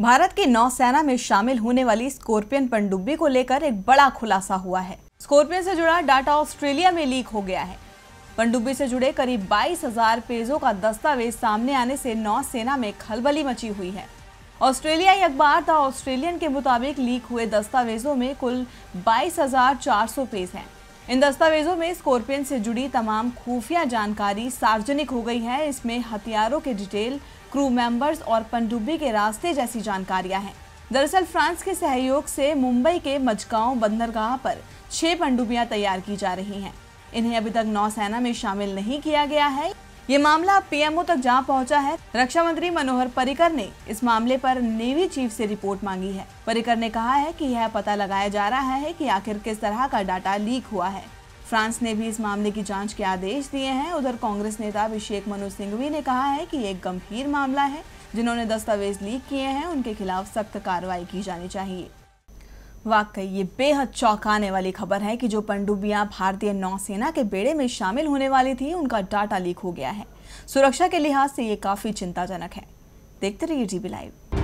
भारत की नौसेना में शामिल होने वाली स्कॉर्पियन पनडुब्बी को लेकर एक बड़ा खुलासा हुआ है। स्कॉर्पियन से जुड़ा डाटा ऑस्ट्रेलिया में लीक हो गया है। पनडुब्बी से जुड़े करीब बाईस हज़ार पेजों का दस्तावेज़ सामने आने से नौसेना में खलबली मची हुई है। ऑस्ट्रेलियाई अखबार द ऑस्ट्रेलियन के मुताबिक लीक हुए दस्तावेजों में कुल बाईस हज़ार चार सौ पेज हैं। इन दस्तावेजों में स्कॉर्पियन से जुड़ी तमाम खुफिया जानकारी सार्वजनिक हो गई है। इसमें हथियारों के डिटेल क्रू मेंबर्स और पनडुब्बी के रास्ते जैसी जानकारियाँ हैं। दरअसल फ्रांस के सहयोग से मुंबई के मजगांव बंदरगाह पर छह पनडुब्बियाँ तैयार की जा रही हैं। इन्हें अभी तक नौसेना में शामिल नहीं किया गया है। ये मामला पीएमओ तक जहाँ पहुँचा है। रक्षा मंत्री मनोहर पर्रिकर ने इस मामले पर नेवी चीफ से रिपोर्ट मांगी है। पर्रिकर ने कहा है कि यह पता लगाया जा रहा है कि आखिर किस तरह का डाटा लीक हुआ है। फ्रांस ने भी इस मामले की जाँच के आदेश दिए हैं। उधर कांग्रेस नेता अभिषेक मनु सिंघवी ने कहा है कि एक गंभीर मामला है। जिन्होंने दस्तावेज़ लीक किए हैं, उनके खिलाफ सख्त कार्रवाई की जानी चाहिए। वाकई ये बेहद चौंकाने वाली खबर है कि जो पनडुब्बियाँ भारतीय नौसेना के बेड़े में शामिल होने वाली थी, उनका डाटा लीक हो गया है। सुरक्षा के लिहाज से ये काफ़ी चिंताजनक है। देखते रहिए जीबी लाइव